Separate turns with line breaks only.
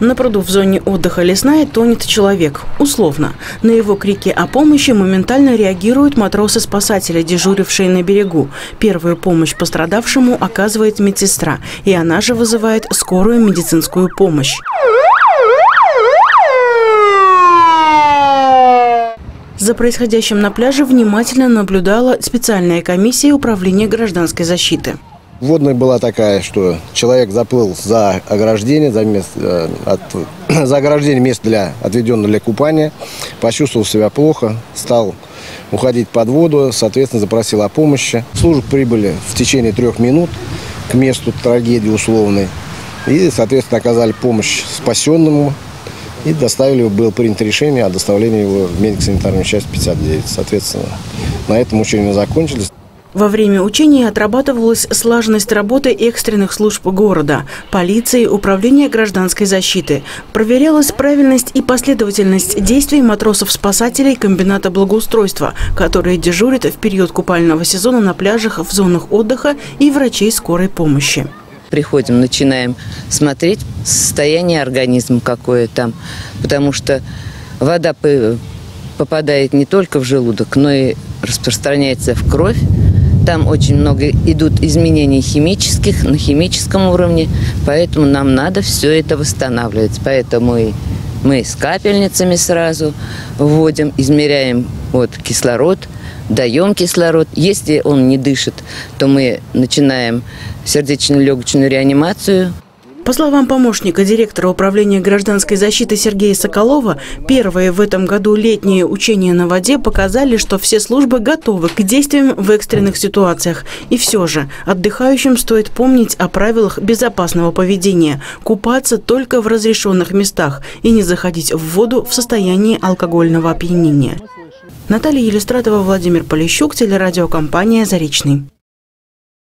На пруду в зоне отдыха «Лесная» тонет человек. Условно. На его крики о помощи моментально реагируют матросы-спасатели, дежурившие на берегу. Первую помощь пострадавшему оказывает медсестра, и она же вызывает скорую медицинскую помощь. За происходящим на пляже внимательно наблюдала специальная комиссия управления гражданской защиты.
Водная была такая, что человек заплыл за ограждение, за, место, э, от, за ограждение мест для, отведенного для купания, почувствовал себя плохо, стал уходить под воду, соответственно, запросил о помощи. Службы прибыли в течение трех минут к месту трагедии условной и, соответственно, оказали помощь спасенному и доставили, было принято решение о доставлении его в медико-санитарную часть 59. Соответственно, на этом учения закончились.
Во время учений отрабатывалась слаженность работы экстренных служб города, полиции, управления гражданской защиты. Проверялась правильность и последовательность действий матросов-спасателей комбината благоустройства, которые дежурят в период купального сезона на пляжах в зонах отдыха и врачей скорой помощи.
Приходим, начинаем смотреть состояние организма какое там, потому что вода попадает не только в желудок, но и распространяется в кровь. Там очень много идут изменений химических на химическом уровне, поэтому нам надо все это восстанавливать. Поэтому и мы с капельницами сразу вводим, измеряем вот кислород, даем кислород. Если он не дышит, то мы начинаем сердечно-легочную реанимацию.
По словам помощника директора управления гражданской защиты Сергея Соколова, первые в этом году летние учения на воде показали, что все службы готовы к действиям в экстренных ситуациях. И все же отдыхающим стоит помнить о правилах безопасного поведения, купаться только в разрешенных местах и не заходить в воду в состоянии алкогольного опьянения. Наталья Елистратова, Владимир Полищук, телерадиокомпания «Заречный».